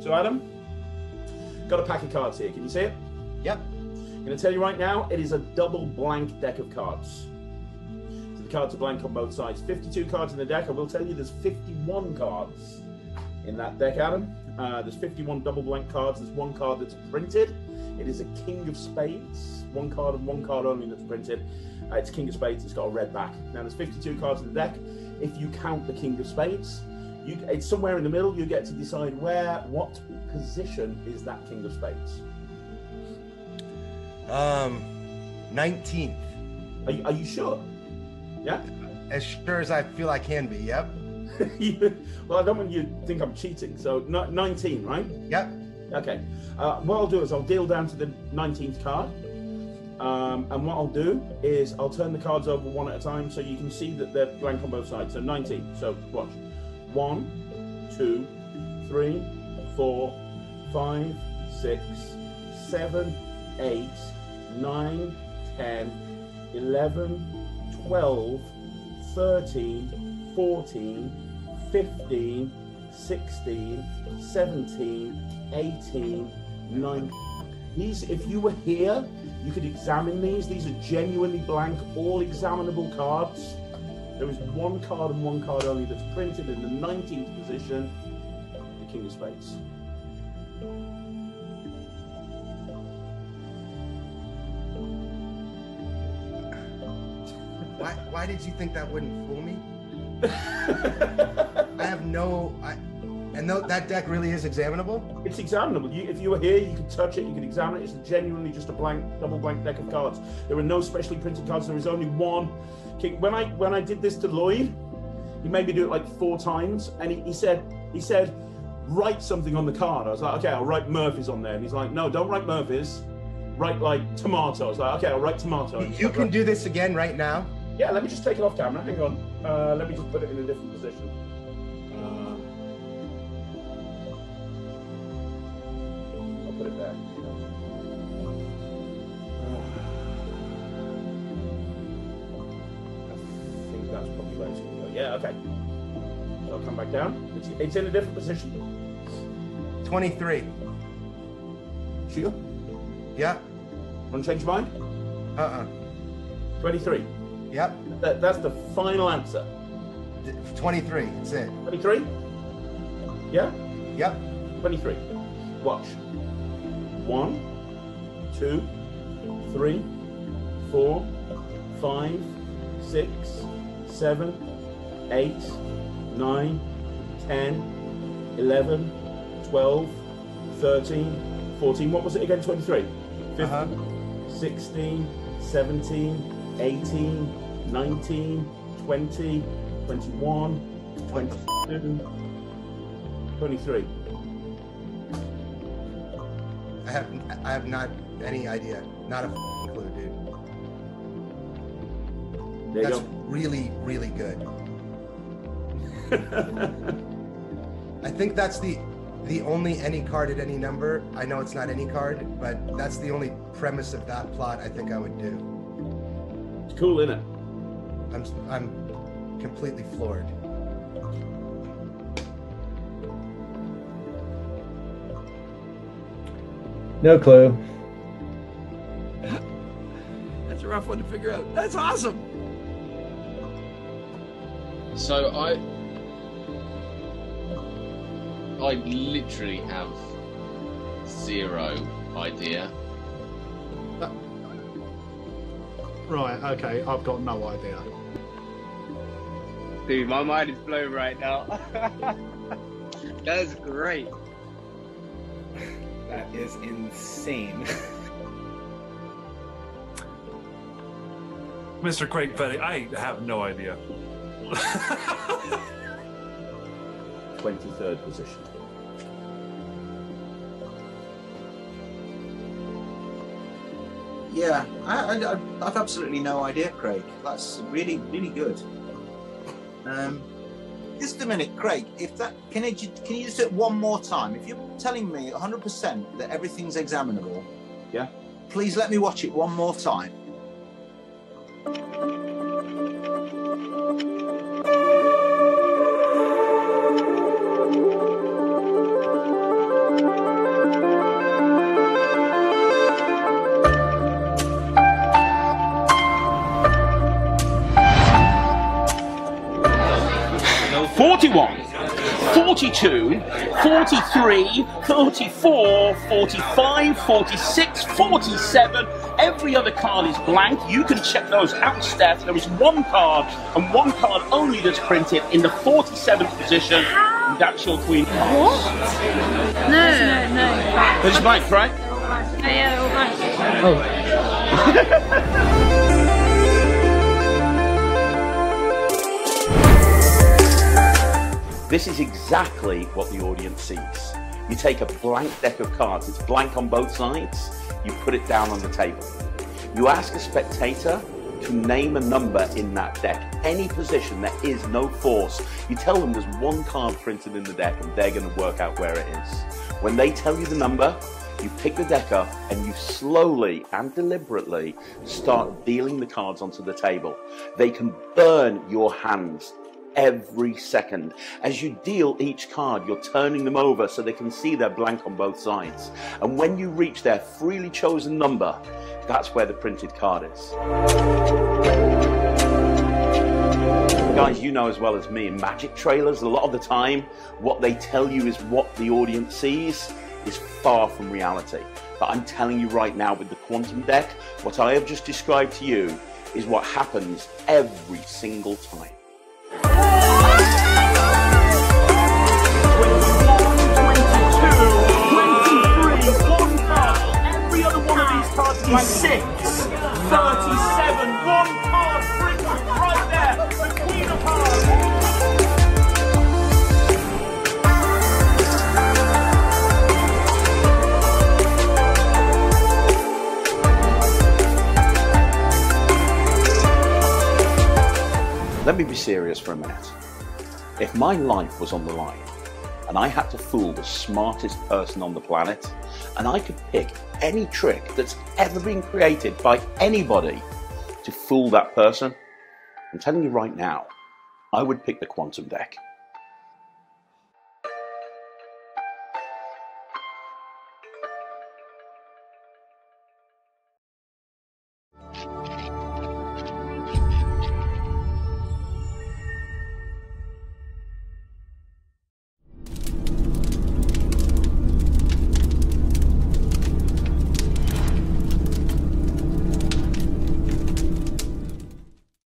So, Adam, got a pack of cards here. Can you see it? Yep. I'm going to tell you right now, it is a double blank deck of cards. So the cards are blank on both sides. 52 cards in the deck. I will tell you there's 51 cards in that deck, Adam. Uh, there's 51 double blank cards. There's one card that's printed. It is a King of Spades. One card and one card only that's printed. Uh, it's King of Spades. It's got a red back. Now there's 52 cards in the deck. If you count the King of Spades, you, it's somewhere in the middle. You get to decide where, what position is that King of Spades. Um, 19th. Are you, are you sure? Yeah. As sure as I feel I can be. Yep. well, I don't want you to think I'm cheating. So n- 19, right? Yep. Okay. Uh, what I'll do is I'll deal down to the 19th card. Um, and what I'll do is I'll turn the cards over one at a time so you can see that they're blank on both sides. So 19. So watch. One, two, three, four, five, six, seven, eight, nine, 10, 11, 12, 13, 14, 15, 16, 17, 18, 19. These, if you were here, you could examine these. These are genuinely blank, all examinable cards. There is one card and one card only that's printed in the 19th position, the King of Spades. Why, why did you think that wouldn't fool me? I have no. I, and no, that deck really is examinable. It's examinable. You, if you were here, you could touch it, you could examine it. It's genuinely just a blank, double blank deck of cards. There are no specially printed cards. There is only one. King. When I when I did this to Lloyd, he made me do it like four times, and he, he said he said write something on the card. I was like, okay, I'll write Murphy's on there. And he's like, no, don't write Murphy's. Write like tomato. I was like, okay, I'll write tomato. You, you can do this again right now. Yeah, let me just take it off camera. Hang on. Uh, let me just put it in a different position. Probably where it's go. Yeah, okay. So I'll come back down. It's, it's in a different position. 23. Sure. Yeah. Want to change your mind? Uh uh 23. Yep. That, that's the final answer. 23. That's it. 23? Yeah? Yep. 23. Watch. One, two, three, four, five, six, seven, eight, nine, ten, eleven, twelve, thirteen, fourteen. What was it again? 23? 15, Uh-huh. 16, 17, 18, 19, 20, 21, 22, 23. I have I have not any idea. Not a clue, dude. There That's really really good. I think that's the the only any card at any number. I know it's not any card, but that's the only premise of that plot I think I would do. It's cool, isn't it? I'm I'm completely floored. No clue. That's a rough one to figure out. That's awesome. So I, I literally have zero idea. Right, okay, I've got no idea. Dude, my mind is blown right now. that is great. That is insane. Mr. Craig Petty, I have no idea. 23rd position. Yeah, I, I, I've absolutely no idea, Craig. That's really, really good. Um, just a minute, Craig. If that can you can you just do it one more time? If you're telling me 100% that everything's examinable, Yeah. please let me watch it one more time. 42, 43, 34, 45, 46, 47. Every other card is blank. You can check those out, Steph. There is one card and one card only that's printed in the 47th position. And that's your Queen. What? No, no, no. It's blank, right? Oh, yeah, they're all blank. This is exactly what the audience sees. You take a blank deck of cards, it's blank on both sides, you put it down on the table. You ask a spectator to name a number in that deck, any position, there is no force. You tell them there's one card printed in the deck and they're going to work out where it is. When they tell you the number, you pick the deck up and you slowly and deliberately start dealing the cards onto the table. They can burn your hands every second. As you deal each card, you're turning them over so they can see they're blank on both sides. And when you reach their freely chosen number, that's where the printed card is. Guys, you know as well as me, in magic trailers, a lot of the time, what they tell you is what the audience sees is far from reality. But I'm telling you right now with the quantum deck, what I have just described to you is what happens every single time. 36, 37, one card right there, the Queen of Hearts. Let me be serious for a minute. If my life was on the line and I had to fool the smartest person on the planet, and I could pick any trick that's ever been created by anybody to fool that person, I'm telling you right now, I would pick the quantum deck.